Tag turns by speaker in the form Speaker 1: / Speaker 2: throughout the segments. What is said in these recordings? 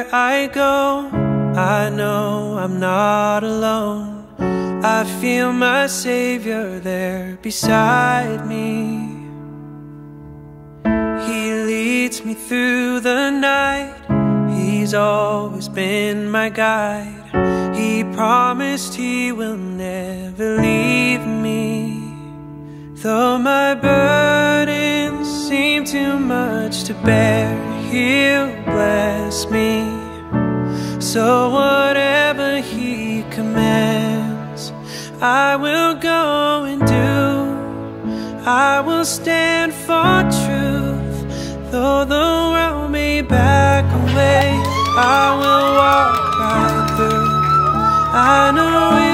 Speaker 1: where I go, I know I'm not alone. I feel my Savior there beside me. He leads me through the night. He's always been my guide. He promised He will never leave me. Though my burdens seem too much to bear, He'll bless me. So whatever He commands, I will go and do. I will stand for truth, though the world may back away. I will walk right through. I know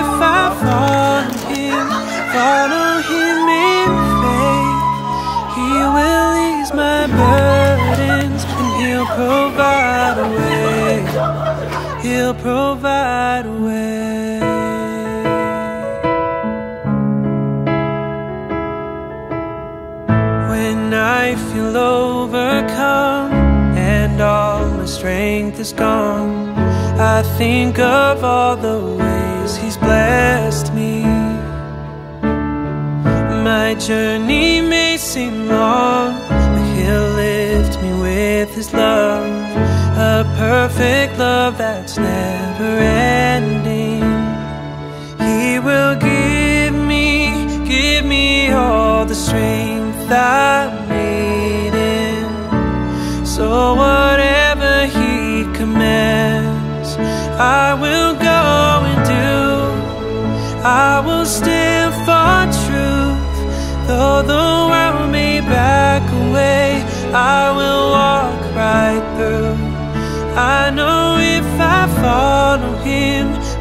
Speaker 1: He'll provide a way. When I feel overcome and all my strength is gone, I think of all the ways He's blessed me. My journey may seem long, but He'll lift me with His love, perfect love that's never ending. He will give me, give me all the strength I need needing. So whatever He commands, I will go and do. I will stand for truth, though the world may back away. I will walk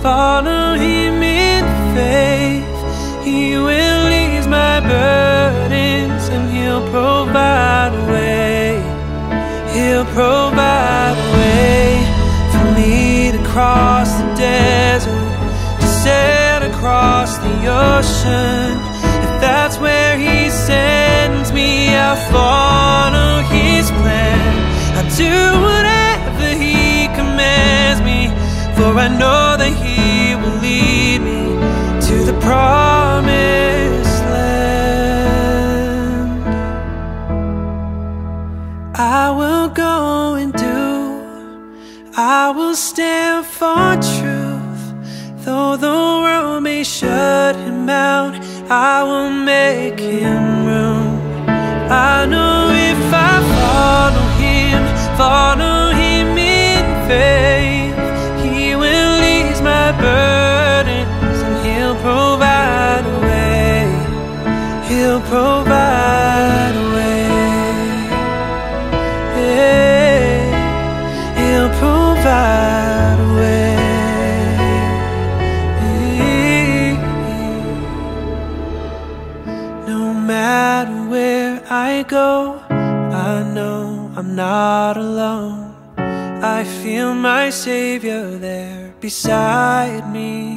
Speaker 1: follow Him in faith, He will ease my burdens and He'll provide a way. He'll provide a way for me to cross the desert, to sail across the ocean. If that's where He sends me, I'll follow His plan. I'll do whatever He commands me, for I know that He lead me to the promised land. I will go and do. I will stand for truth. Though the world may shut him out, I will make him room. I know provide a way. Hey, he'll provide a way. No matter where I go, I know I'm not alone. I feel my Savior there beside me.